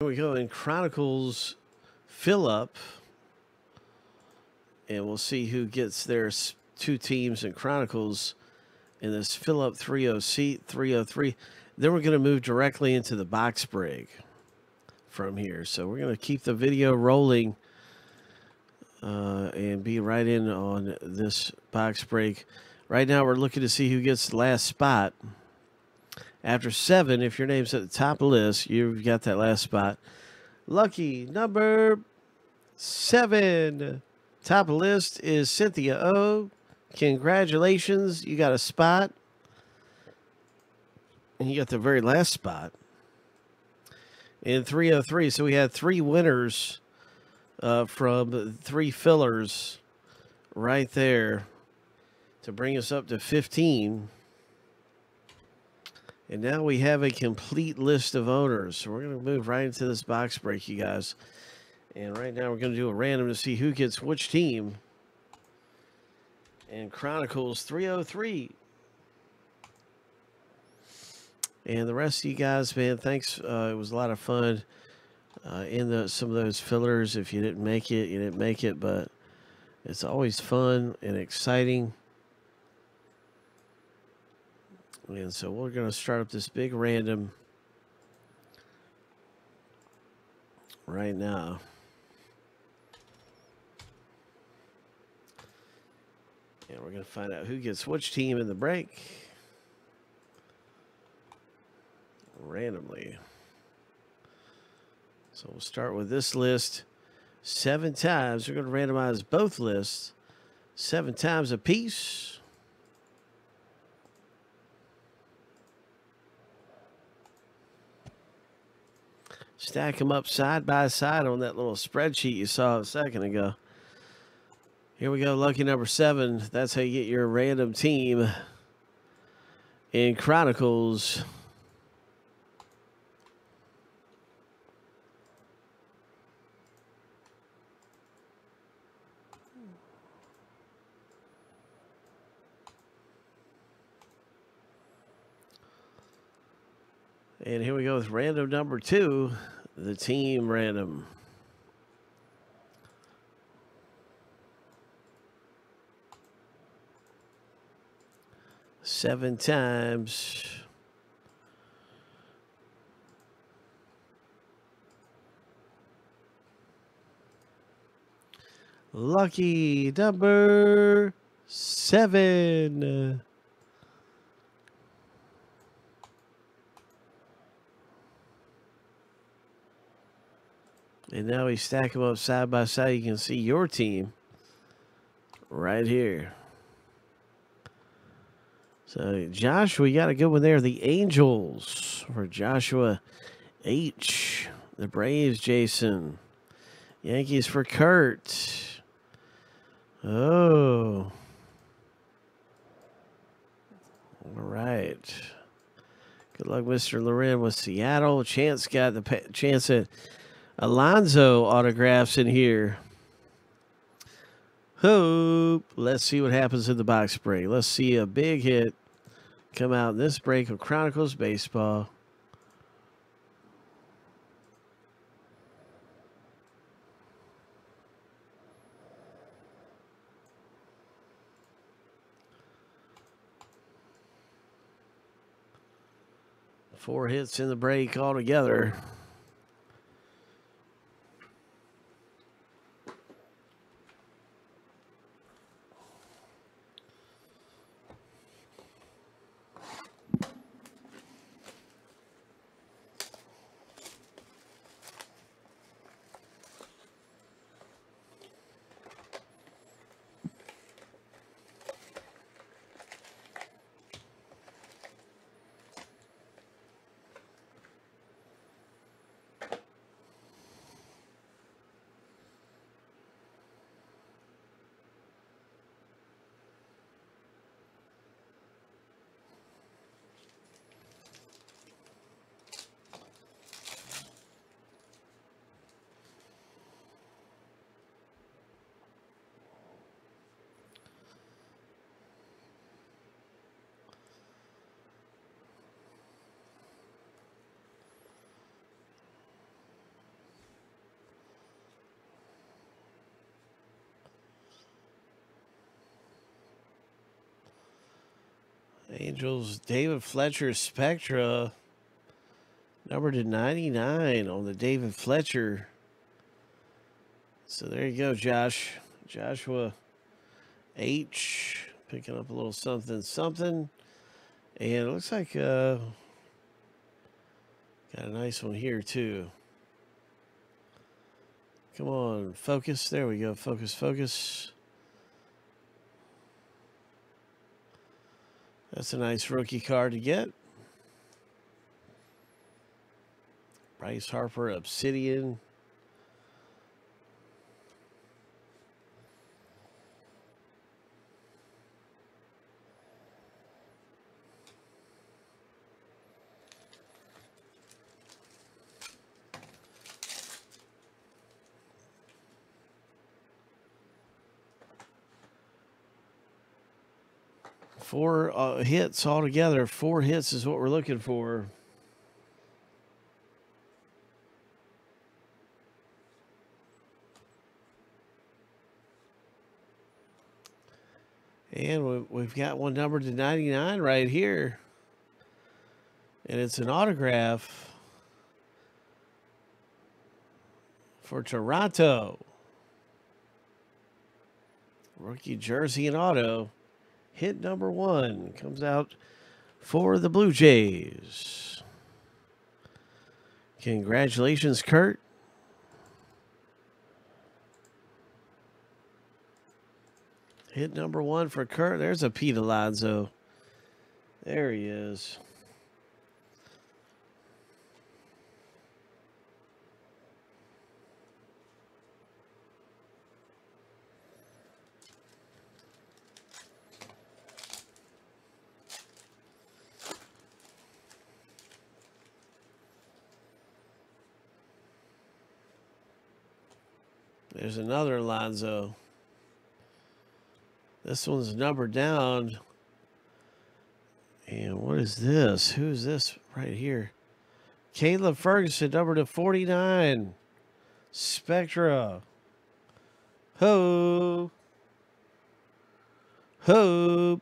Here we go in Chronicles up. And we'll see who gets their two teams in Chronicles in this fill up 30 seat 303. Then we're going to move directly into the box break from here. So we're going to keep the video rolling uh, and be right in on this box break. Right now, we're looking to see who gets the last spot. After seven, if your name's at the top of the list, you've got that last spot. Lucky number seven. Top of list is Cynthia O. Congratulations. You got a spot. And you got the very last spot in 303. So we had three winners uh, from three fillers right there to bring us up to 15. And now we have a complete list of owners. So we're going to move right into this box break, you guys. And right now we're going to do a random to see who gets which team. And Chronicles 303. And the rest of you guys, man, thanks. Uh, it was a lot of fun uh, in the some of those fillers. If you didn't make it, you didn't make it, but it's always fun and exciting. And so we're going to start up this big random right now. And we're going to find out who gets which team in the break randomly. So we'll start with this list seven times. We're going to randomize both lists seven times a Stack them up side by side on that little spreadsheet you saw a second ago. Here we go, lucky number seven. That's how you get your random team in Chronicles. And here we go with random number two, the team random. Seven times. Lucky number seven. And now we stack them up side by side. You can see your team right here. So, Josh, we got a good one there. The Angels for Joshua H. The Braves, Jason. Yankees for Kurt. Oh. All right. Good luck, Mr. Loren with Seattle. Chance got the chance at Alonso autographs in here. Hope. Let's see what happens in the box break. Let's see a big hit come out in this break of Chronicles Baseball. Four hits in the break altogether. Angels, David Fletcher Spectra. Number to 99 on the David Fletcher. So there you go, Josh. Joshua H. Picking up a little something, something. And it looks like uh, got a nice one here, too. Come on, focus. There we go. Focus, focus. That's a nice rookie card to get. Bryce Harper, Obsidian. Four uh, hits altogether. Four hits is what we're looking for. And we've got one numbered to 99 right here. And it's an autograph for Toronto. Rookie jersey and auto. Hit number one comes out for the Blue Jays. Congratulations, Kurt. Hit number one for Kurt. There's a Pete Alonso. There he is. There's another Alonso. This one's numbered down. And what is this? Who's this right here? Caleb Ferguson, number to 49. Spectra. Ho. Hope.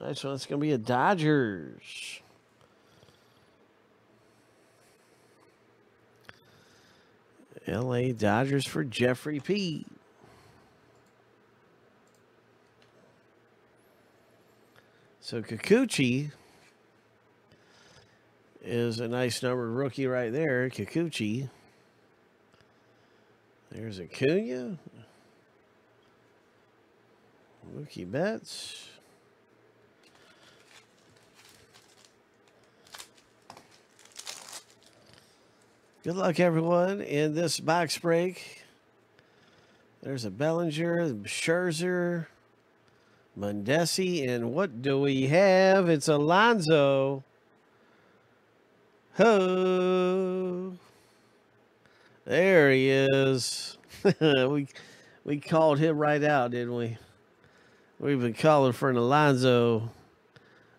Nice one. It's going to be a Dodgers. LA Dodgers for Jeffrey P. So Kikuchi is a nice number rookie right there. Kikuchi. There's Acuna. Mookie Betts. Good luck, everyone, in this box break. There's a Bellinger, Scherzer, Mondesi, and what do we have? It's Alonso. Ho! There he is. we we called him right out, didn't we? We've been calling for an Alonso.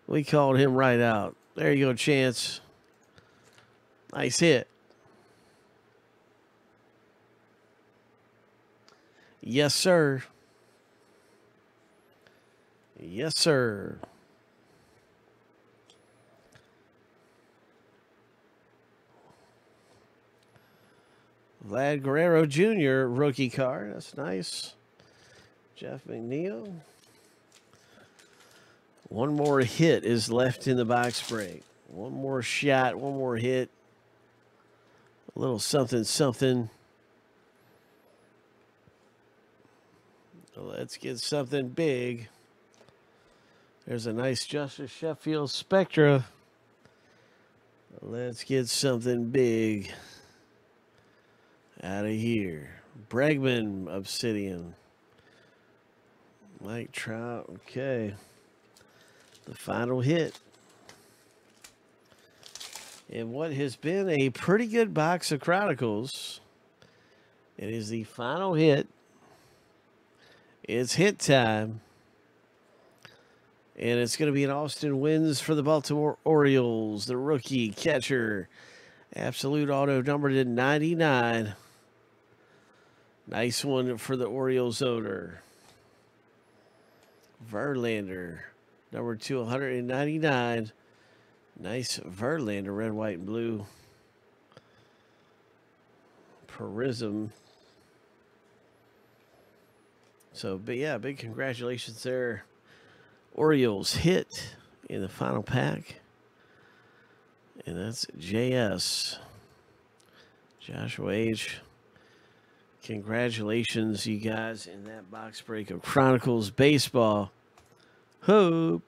We called him right out. There you go, Chance. Nice hit. Yes, sir. Yes, sir. Vlad Guerrero Jr. rookie card. That's nice. Jeff McNeil. One more hit is left in the box break. One more shot, one more hit. A little something, something. Let's get something big. There's a nice Justus Sheffield Spectra. Let's get something big out of here. Bregman Obsidian. Mike Trout. Okay. The final hit. And what has been a pretty good box of Chronicles. It is the final hit it's hit time. And it's going to be an Austin Wynns for the Baltimore Orioles, the rookie catcher. Absolute auto number to 99. Nice one for the Orioles owner. Verlander, number 299. Nice Verlander, red, white, and blue. Prism. So, but yeah, big congratulations there. Orioles hit in the final pack. And that's JS. Joshua H. Congratulations, you guys, in that box break of Chronicles Baseball. Hope.